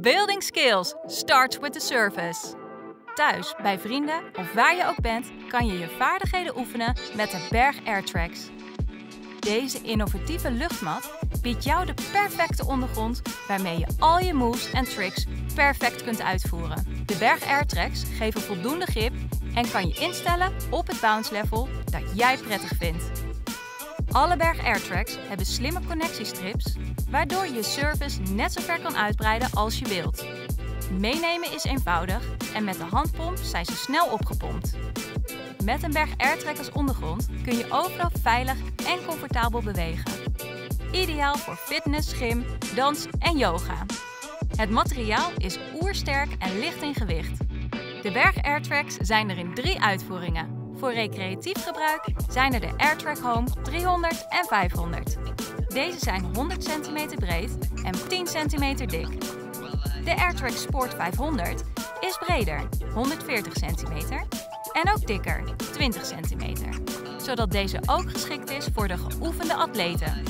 Building skills starts with the surface. Thuis, bij vrienden of waar je ook bent, kan je je vaardigheden oefenen met de Berg Airtracks. Deze innovatieve luchtmat biedt jou de perfecte ondergrond waarmee je al je moves en tricks perfect kunt uitvoeren. De Berg Airtracks geven voldoende grip en kan je instellen op het bounce level dat jij prettig vindt. Alle Berg Airtracks hebben slimme connectiestrips, waardoor je service net zo ver kan uitbreiden als je wilt. Meenemen is eenvoudig en met de handpomp zijn ze snel opgepompt. Met een berg airtrack als ondergrond kun je overal veilig en comfortabel bewegen. Ideaal voor fitness, gym, dans en yoga. Het materiaal is oersterk en licht in gewicht. De berg airtracks zijn er in drie uitvoeringen. Voor recreatief gebruik zijn er de Airtrack Home 300 en 500. Deze zijn 100 cm breed en 10 cm dik. De Airtrack Sport 500 is breder, 140 cm, en ook dikker, 20 cm, zodat deze ook geschikt is voor de geoefende atleten.